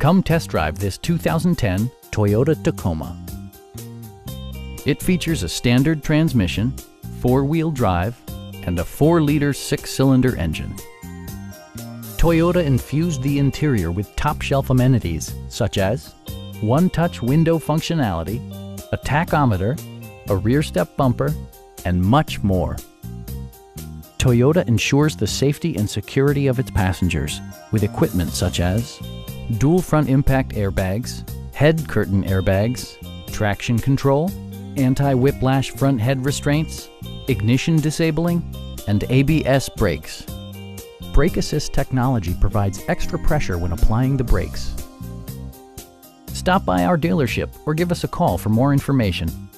Come test drive this 2010 Toyota Tacoma. It features a standard transmission, four-wheel drive, and a 4-liter six-cylinder engine. Toyota infused the interior with top-shelf amenities such as one-touch window functionality, a tachometer, a rear step bumper, and much more. Toyota ensures the safety and security of its passengers with equipment such as dual front impact airbags, head curtain airbags, traction control, anti-whiplash front head restraints, ignition disabling, and ABS brakes. Brake Assist technology provides extra pressure when applying the brakes. Stop by our dealership or give us a call for more information.